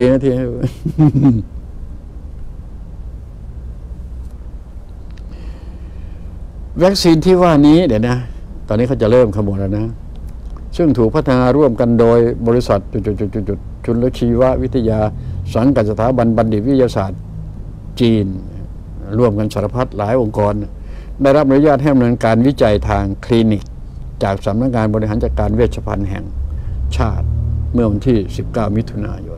นาทีวัคซีนที่ว่านี้เดี๋ยวนะ ตอนนี้เขาจะเริ่มขบวนแล้วนะ ซึ่งถูกพัฒนาร่วมกันโดยบริษัทจุดๆๆๆจุลชีววิทยา สังกัดสถาบันบัณฑิตวิทยาศาสตร์ จีน ร่วมกันสารพัดหลายองค์กร ได้รับอนุญาตให้ดำเนินการวิจัยทางคลินิก จากสำนักงานบริหารจัดการเวชภัณฑ์แห่งชาติ เมื่อวันที่ 19 มิถุนายน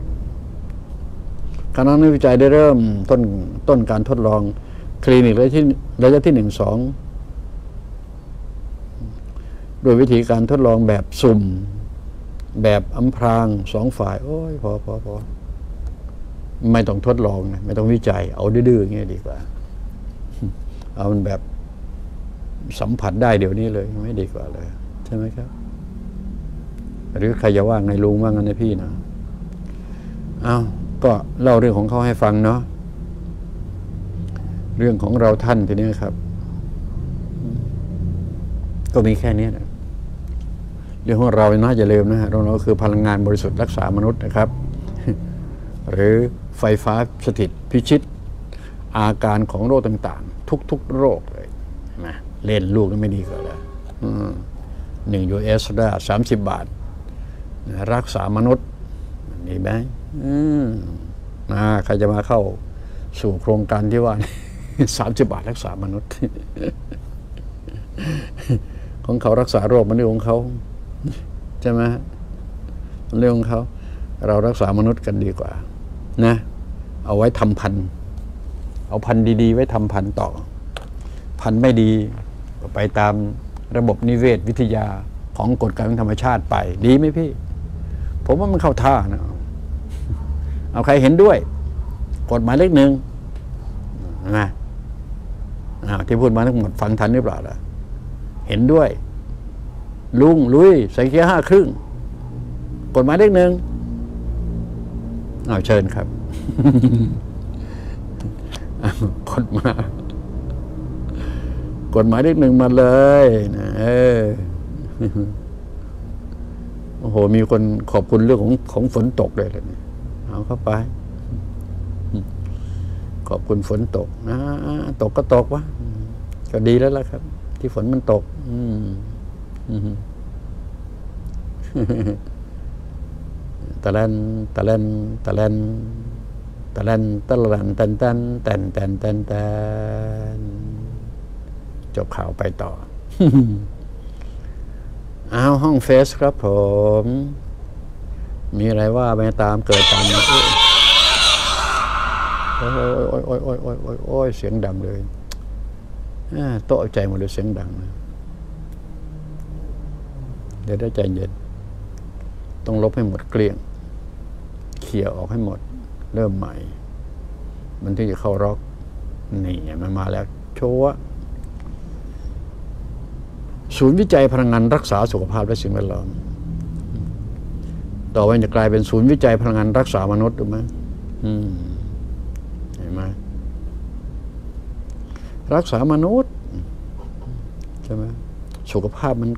คณะนักวิจัยได้เริ่มต้นต้นการทดลองคลินิกระยะที่ระยะที่หนึ่งสองโดยวิธีการทดลองแบบสุ่ม แบบอำพรางสองฝ่าย โอ้ยพอพอพอไม่ต้องทดลองนะไม่ต้องวิจัย เอาดื้อๆอย่างเงี้ยดีกว่า เอามันแบบสัมผัสได้เดี๋ยวนี้เลยไม่ดีกว่าเลย ใช่ไหมครับ หรือใครจะว่าไงลุงว่างันนะพี่นะเอา ก็เล่าเรื่องของเขาให้ฟังเนาะเรื่องของเราท่านทีนี้ครับ ก็มีแค่นี้นะเรื่องของเราน่าจะลืมนะฮะเราเราคือพลังงานบริสุทธิ์รักษามนุษย์นะครับ หรือไฟฟ้าสถิตพิชิต อาการของโรคต่างๆ ทุก ๆ โรคเลยนะเล่นลูกนี่ไม่ดีก็แล้วหนึ่งยูเอสได้สามสิบบาท รักษามนุษย์ ดีไหมนะใครจะมาเข้าสู่โครงการที่ว่าสามสิบบาทรักษามนุษย์ ของเขารักษาโรคมันเรื่องของเขาใช่ไหมมันเรื่องของเขา เรารักษามนุษย์กันดีกว่า นะ เอาไว้ทำพันธุ์เอาพันธุ์ดีๆ ไว้ทำพันธุ์ต่อ พันธุ์ไม่ดีก็ไปตามระบบนิเวศวิทยาของกฎการธรรมชาติไป ดีไหมพี่ ผมว่ามันเข้าท่านะ เอาใครเห็นด้วย กฎหมายเลขหนึ่งนะที่พูดมาทั้งหมดฟังทันหรือเปล่าล่ะ เห็นด้วย ลุงลุยใส่เกียร์ห้าครึ่ง กฎหมายเลขหนึ่งเอาเชิญครับกฎหมายกฎหมายเลขหนึ่งมาเลยนะเออโอ้โห มีคนขอบคุณเรื่องของของฝนตกเลยเลย เอาเข้าไป ขอบคุณฝนตกนะตกก็ตกวะก็ดีแล้วล่ะครับ ที่ฝนมันตก อืมตะเลนตะเลนตะเลนตะเลนตะเลนตันตันแตนแตนแตนแตนจบข่าวไปต่อ อ้าวห้องเฟสครับผม มีอะไรว่าไปตามเกิดตามโอ้ยโอ้ยโอ้ยโอ้ยโอ้ยโอ้ยโอ้ยเสียงดังเลยโต๊ะใจหมดเลยเสียงดังเดี๋ยวได้ใจเย็น ต้องลบให้หมดเกลี้ยงเคลียออกให้หมด เริ่มใหม่ มันที่จะเข้าร็อกนี่มันมาแล้ว โชว์ศูนย์วิจัยพลังงานรักษาสุขภาพและสิ่งแวดล้อม ต่อไปจะกลายเป็นศูนย์วิจัยพลังงานรักษามนุษย์ถูกไหมเห็นไหมรักษามนุษย์ใช่ไหมสุขภาพมัน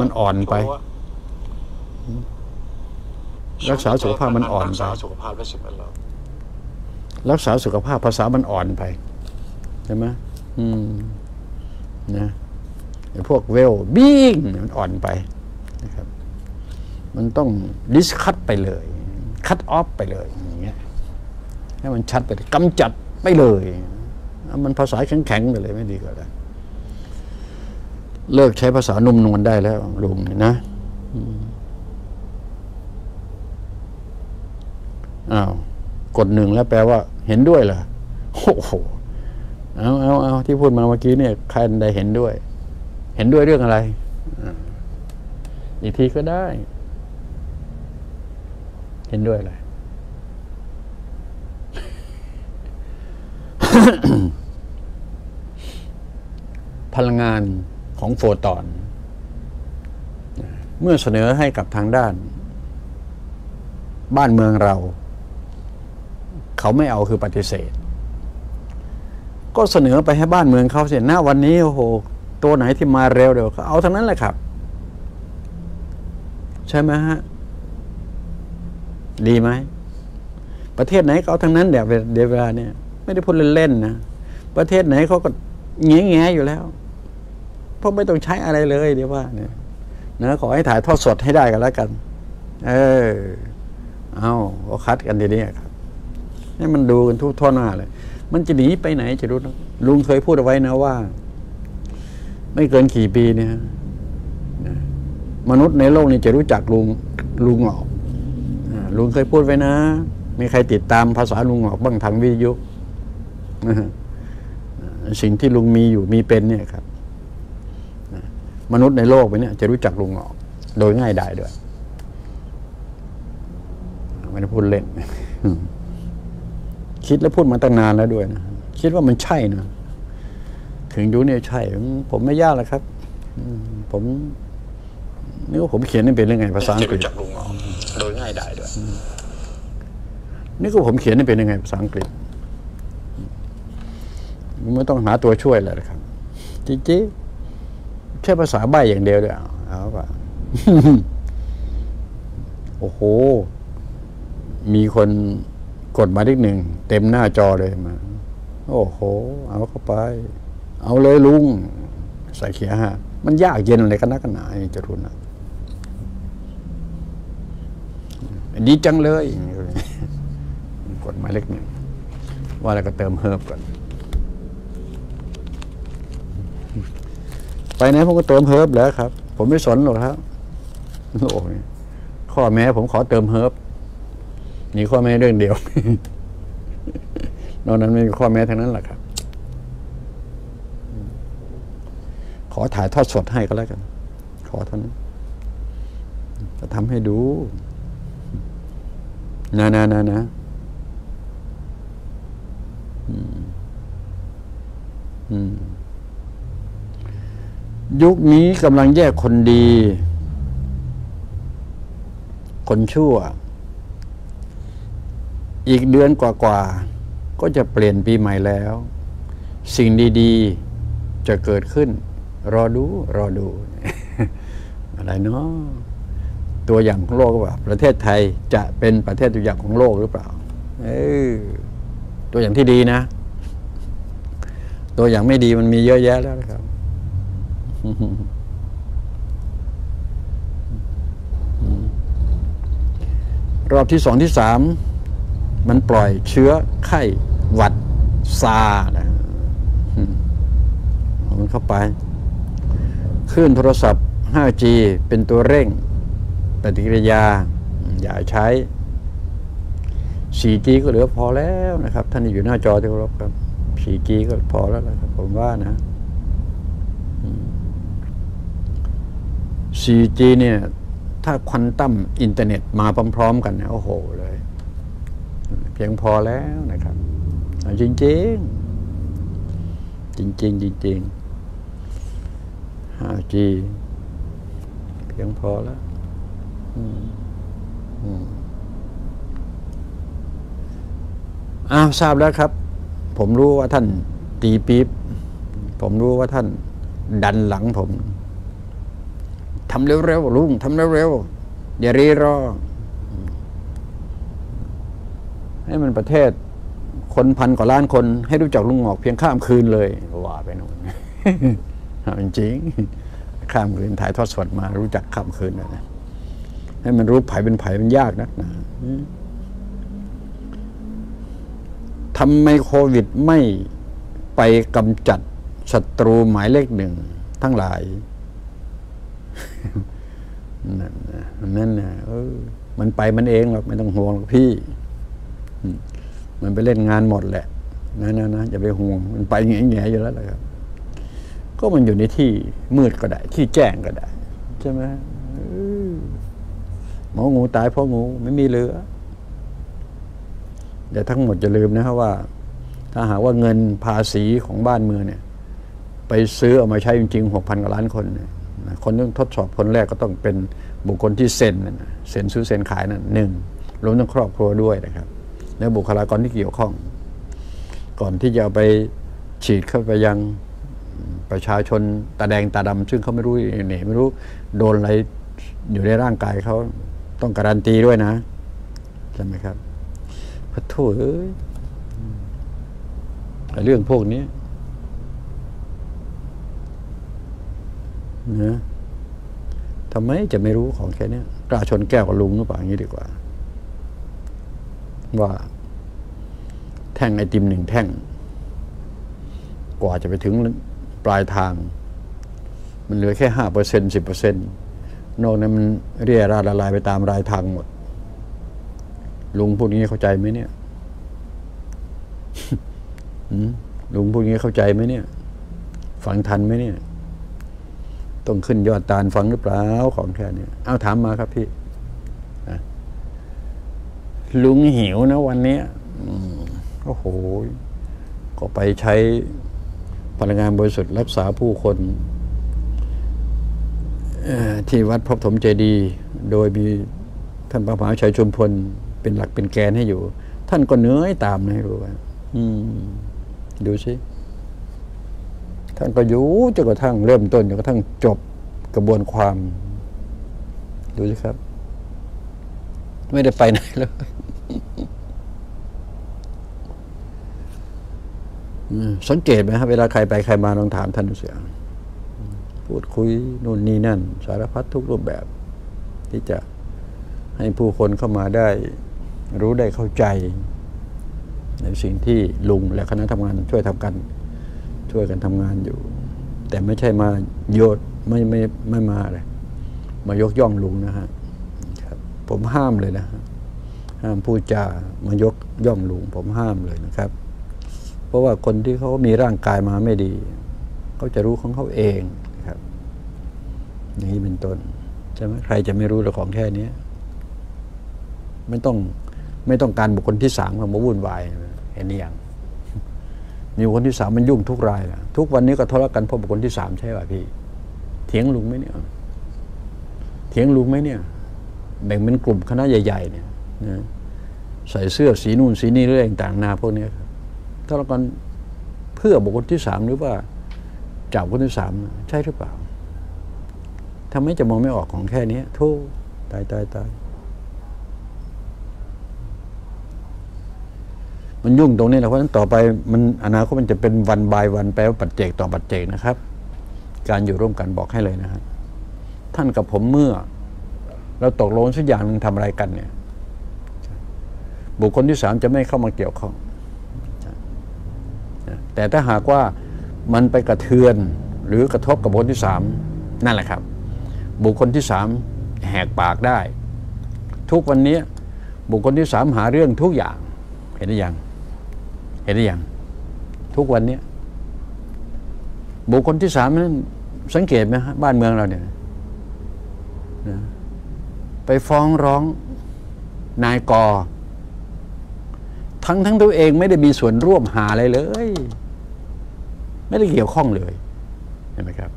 มันอ่อนไป รักษาสุขภาพมันอ่อนไปสุขภาพและสิ่งแวดล้อมรักษาสุขภาพภาษามันอ่อนไปใช่ไหมอืมนะไอ้พวกเวลบิ้งมันอ่อนไปนะครับ มันต้องดิสคัตไปเลย คัตออฟไปเลยอย่างเงี้ยให้มันชัดไปกำจัดไปเลย มันภาษาแข็งๆไปเลยไม่ดีกว่าเลยเลิกใช้ภาษานุ่มนวลได้แล้วลุงนะอ้าวกดหนึ่งแล้วแปลว่า เห็นด้วยเหรอโอ้โหเอาเอาเอาที่พูดมาเมื่อกี้เนี่ยใครได้เห็นด้วย เห็นด้วยเรื่องอะไรอีกทีก็ได้ เห็นด้วยอะไรพลังงานของโฟตอน เมื่อเสนอให้กับทางด้าน บ้านเมืองเรา เขาไม่เอาคือปฏิเสธ ก็เสนอไปให้บ้านเมืองเขาเสียหน้าวันนี้โอ้โหตัวไหนที่มาเร็วเดี๋ยวเขาเอาทั้งนั้นแหละครับ ใช่ไหมฮะ ดีไหม ประเทศไหนเอาทั้งนั้นเดี๋ยวเดี๋ยวเวลาเนี่ย ไม่ได้พูดเล่นๆนะประเทศไหนเขาก็แง่แง่ๆอยู่แล้ว เพราะไม่ต้องใช้อะไรเลยเดี๋ยวว่า เนี่ยนะขอให้ถ่ายทอดสดให้ได้กันแล้วกัน เออ เอาก็คัดกันทีนี้ครับให้มันดูกันทุกท่อหน้าเลย มันจะหนีไปไหนจะรู้ลุงเคยพูดเอาไว้นะว่า ไม่เกินกี่ปีเนี่ยมนุษย์ในโลกนี้จะรู้จักลุงลุงหงอก ลุงเคยพูดไว้นะ มีใครติดตามภาษาลุงหอกบ้างทางวิทยุสิ่งที่ลุงมีอยู่มีเป็นเนี่ยครับมนุษย์ในโลกไปเนี่ย จะรู้จักลุงหอก โดยง่ายได้ด้วยไม่ได้พูดเล่น คิดแล้วพูดมาตั้งนานแล้วด้วยนะคิดว่ามันใช่นะถึงยุคนี้ใช่ ผมไม่ยากแล้วครับผมนี่ว่าผมเขียนนี่เป็นเรื่องไงภาษาอังกฤษ โดยง่ายได้ด้วย นี่ก็ผมเขียนนี่เป็นยังไงภาษาอังกฤษไม่ต้องหาตัวช่วยเลยครับ จริงๆแค่ภาษาใบอย่างเดียวเลยเอาเอาป่ะโอ้โห มีคนกดมายเลขหนึ่ง เต็มหน้าจอเลยมา โอ้โห เอาเข้าไป เอาเลยลุง ใส่เขียฮะมันยากเย็นอะไรกันนักกันหนาจรุนนะ ดีจังเลยกดหมายเลขหนึ่งว่าแล้วก็เติม herb ก่อนไปไหนผมก็เติม herb แล้วครับ ผมไม่สนหรอกครับโอ้ยข้อแม้ผมขอเติม herb นี่ข้อแม้เรื่องเดียวนอกนั้นไม่มีข้อแม้ทั้งนั้นแหละครับ ขอถ่ายทอดสดให้ก็แล้วกัน ขอเท่านั้นจะทำให้ดู นะนะนะนะยุคนี้กำลังแยกคนดี คนชั่ว อีกเดือนกว่าๆ ก็จะเปลี่ยนปีใหม่แล้ว สิ่งดีๆ จะเกิดขึ้น รอดู รอดู อะไรเนาะ ตัวอย่างของโลกว่า ประเทศไทยจะเป็นประเทศตัวอย่างของโลกหรือเปล่า เออตัวอย่างที่ดีนะ ตัวอย่างไม่ดีมันมีเยอะแยะแล้วครับ รอบที่สองที่สามมันปล่อยเชื้อไข้หวัดซานะอืมเอามันเข้าไปคลื่นโทรศัพท์ 5G เป็นตัวเร่ง ปฏิกิริยา อย่าใช้ 4G ก็เหลือพอแล้วนะครับ ท่านที่อยู่หน้าจอที่เคารพครับ 4G ก็พอแล้วนะครับ ผมว่านะ 4G เนี่ย ถ้าควอนตัมอินเทอร์เน็ตมาพร้อม ๆ กันเนี่ยโอ้โหเลย เพียงพอแล้วนะครับเอาจริงจริงจริง 5G เพียงพอแล้ว อ้าวทราบแล้วครับ ผมรู้ว่าท่านตีปี๊บผมรู้ว่าท่าน ดันหลังผมทำเร็วๆลุงทำเร็วๆอย่ารีรอ ให้มันประเทศ คนพันกว่าล้านคน ให้รู้จักลุงหงอกเพียงข้ามคืนเลยว่าไปนู่นจริงข้ามคืนถ่ายทอดสดมารู้จักข้ามคืนเลยนะ ให้มันรู้ไผ่เป็นไผ่มันยากนักหนาทำไมโควิดไม่ไปกำจัดศัตรูหมายเลขหนึ่งทั้งหลายนั่นนะนั่นนะเออ มันไปมันเองหรอกไม่ต้องห่วงหรอกพี่อืมมันไปเล่นงานหมดแหละนะนะนะอย่าไปห่วง มันไปแง่แง่ๆอยู่แล้วแหละครับ ก็มันอยู่ในที่มืดก็ได้ ที่แจ้งก็ได้ ใช่ไหมเออ หมองูตายเพราะงูไม่มีเหลือ แต่ทั้งหมดจะลืมนะครับว่า ถ้าหากว่าเงินภาษีของบ้านเมืองเนี่ย ไปซื้อเอามาใช้จริงๆหกพันกว่าล้านคนเนี่ยนะคนต้องทดสอบคนแรกก็ต้องเป็นบุคคลที่เซ็นนะเซ็นซื้อเซ็นขายนั่นหนึ่งรวมทั้งครอบครัวด้วยนะครับ และบุคลากรที่เกี่ยวข้อง ก่อนที่จะเอาไปฉีดเข้าไปยังประชาชนตาแดงตาดำซึ่งเขาไม่รู้เหน่ไม่รู้โดนอะไรอยู่ในร่างกายเขา ต้องการันตีด้วยนะใช่ไหมครับเพระโทษเอ้ยไอ้เรื่องพวกนี้นะทำไมจะไม่รู้ของแค่นี้กล้าชนแก้วกับลุงหรือเปล่าอย่างนี้ดีกว่า ว่า แท่งไอติมหนึ่งแท่ง กว่าจะไปถึงปลายทาง มันเหลือแค่ห้าเปอร์เซ็นสิบเปอร์เซ็นต์ นอกนั้นมันเรียราดละลายไปตามรายทางหมด ลุงพูดงี้เข้าใจไหมเนี่ยลุงพูดงี้เข้าใจไหมเนี่ย ฟังทันไหมเนี่ย ต้องขึ้นยอดตาลฟังหรือเปล่าของแค่นี้เอาถามมาครับพี่ลุงหิวนะวันนี้โอ้โห ก็ไปใช้พลังงานบริสุทธิ์รักษาผู้คน ที่วัดพระปฐมเจดีโดยมีท่านพระมหาชัยชุมพลเป็นหลักเป็นแกนให้อยู่ ท่านก็เหนื่อยตามนะให้รู้ว่าอืมดูสิท่านก็อยู่จนกระทั่งเริ่มต้นจนกระทั่งจบกระบวนความ ดูสิครับ ไม่ได้ไปไหนเลยสังเกตไหมครับเวลาใครไปใครมาลองถามท่านดูเสีย พูดคุยนู่นนี่นั่น สารพัดทุกรูปแบบ ที่จะให้ผู้คนเข้ามาได้ รู้ได้เข้าใจ ในสิ่งที่ลุงและคณะทำงานช่วยทำกัน ช่วยกันทำงานอยู่ แต่ไม่ใช่มาโยดไม่ไม่ไม่มาเลยมายกย่องลุงนะฮะครับผมห้ามเลยนะฮะห้ามพูดจามายกย่องลุงผมห้ามเลยนะครับ เพราะว่าคนที่เขามีร่างกายมาไม่ดี เขาจะรู้ของเขาเอง อย่างนี้เป็นต้นใช่ไหมใครจะไม่รู้เรื่องของแค่นี้ไม่ต้องไม่ต้องการบุคคลที่สามมาวุ่นวายเห็นหรือยังมีบุคคลที่สามมันยุ่งทุกรายนะทุกวันนี้ก็ทะเลาะกันเพราะบุคคลที่สามใช่ป่ะพี่ เถียงลุงไหมเนี่ย เถียงลุงไหมเนี่ยแบ่งเป็นกลุ่มคณะใหญ่ ๆ เนี่ยนะใส่เสื้อสีนู่นสีนี่เรื่องต่างๆนาพวกนี้ทะเลาะกันเพื่อบุคคลที่สามหรือว่าจับคคลที่สามใช่หรือเปล่า ทำไมจะมองไม่ออกของแค่นี้โทษตายตายตายมันยุ่งตรงนี้แหละเพราะฉะนั้นต่อไปมันอนาคตมันจะเป็นวันบายวันแปลว่าปัจเจกต่อปัจเจกนะครับ การอยู่ร่วมกันบอกให้เลยนะครับท่านกับผมเมื่อ เราตกลงสักอย่างหนึ่งทำอะไรกันเนี่ย บุคคลที่สามจะไม่เข้ามาเกี่ยวข้อง แต่ถ้าหากว่ามันไปกระเทือนหรือกระทบกับบุคคลที่สามนั่นแหละครับ บุคคลที่สามแหกปากได้ ทุกวันนี้บุคคลที่สามหาเรื่องทุกอย่าง เห็นหรือยัง เห็นหรือยัง ทุกวันนี้บุคคลที่สามนั้นสังเกตไหมฮะบ้านเมืองเราเนี่ยนะไปฟ้องร้องนายกอทั้งทั้งตัวเองไม่ได้มีส่วนร่วมหาอะไรเลย ไม่ได้เกี่ยวข้องเลยเห็นไหมครับ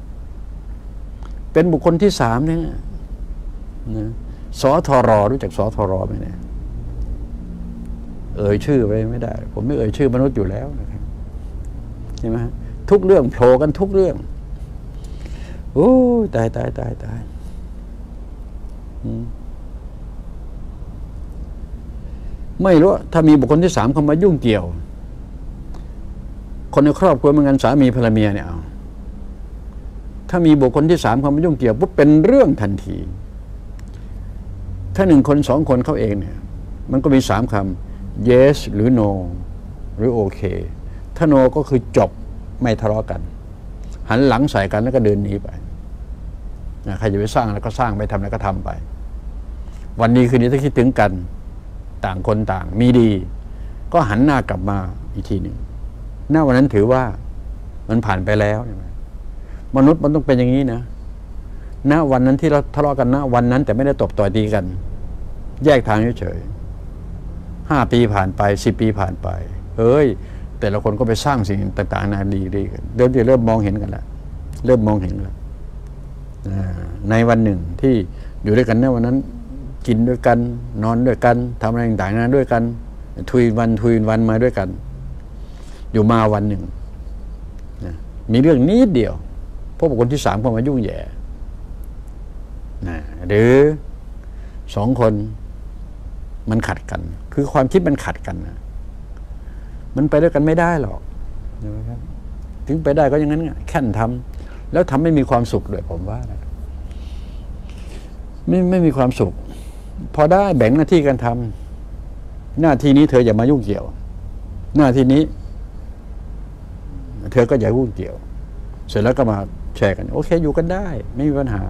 เป็นบุคคลที่สามเนี่ยนะสอทรรู้จักสอทรไหมเนี่ย เอ่ยชื่อไปไม่ได้ ผมไม่เอ่ยชื่อมนุษย์อยู่แล้วนะครับใช่ไหมทุกเรื่องโผล่กันทุกเรื่องโอ้ตายตายตายตายไม่รู้ถ้ามีบุคคลที่สามเข้ามายุ่งเกี่ยว คนในครอบครัวเหมือนกันสามีภรรยาเนี่ยเอา ถ้ามีบุคคลที่สามเข้ามายุ่งเกี่ยวปุ๊บเป็นเรื่องทันที ถ้าหนึ่งคนสองคนเขาเองเนี่ยมันก็มีสามคำ yes หรือ no หรือโอเคถ้า no ก็คือจบไม่ทะเลาะกัน หันหลังใส่กันแล้วก็เดินหนีไปนะใครจะไปสร้างแล้วก็สร้างไปทำแล้วก็ทำไป วันนี้คืนนี้ถ้าคิดถึงกันต่างคนต่างมีดี ก็หันหน้ากลับมาอีกทีหนึ่งหน้าวันนั้นถือว่ามันผ่านไปแล้วใช่ไหม มนุษย์มันต้องเป็นอย่างนี้นะณวันนั้นที่เราทะเลาะกันณวันนั้น แต่ไม่ได้ตบต่อยตีกัน แยกทางเฉยห้าปีผ่านไปสิบปีผ่านไปเฮ้ย แต่ละคนก็ไปสร้างสิ่งต่างๆนาดีดีกันเริ่มที่เริ่มมองเห็นกันแล้วเริ่มมองเห็นแล้วในวันหนึ่งที่อยู่ด้วยกันในวันนั้น กินด้วยกัน นอนด้วยกันทำอะไรต่างๆนั้นด้วยกัน ทุยวันทุยวันมาด้วยกัน อยู่มาวันหนึ่งมีเรื่องนิดเดียว พวกบุคคลที่สามเข้ามายุ่งแย่นะหรือสองคนมันขัดกัน คือความคิดมันขัดกันนะมันไปด้วยกันไม่ได้หรอกใช่ไหมครับ ถึงไปได้ก็อย่างนั้นไงแค่นทำแล้วทำไม่มีความสุขด้วยผมว่านะไม่ไม่มีความสุข พอได้แบ่งหน้าที่กันทำหน้าที่นี้เธออย่ามายุ่งเกี่ยว หน้าที่นี้ เธอก็อย่ายุ่งเกี่ยว เสร็จแล้วก็มา แชร์กัน โอเคอยู่กันได้ ไม่มีปัญหา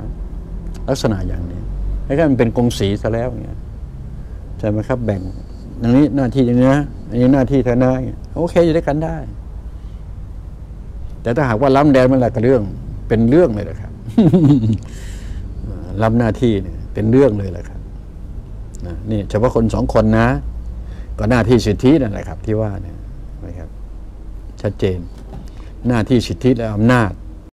ลักษณะอย่างนี้ให้มันเป็นกงสีซะแล้วอย่างเงี้ยใช่ไหมครับ แบ่งอย่างนี้หน้าที่อย่างนี้นะอันนี้หน้าที่เธอนาะโอเคอยู่ด้วยกันได้ แต่ถ้าหากว่าล้ำแดนมื่อไหร่ก็เรื่อง เป็นเรื่องเลยนะครับล้ำหน้าที่เนี่ยเป็นเรื่องเลยแหละครับนะนี่เฉพาะคนสองคนนะ ก็หน้าที่สิทธินั่นแหละครับ ที่ว่าเนี่ยนะครับ ชัดเจน หน้าที่สิทธิและอำนาจ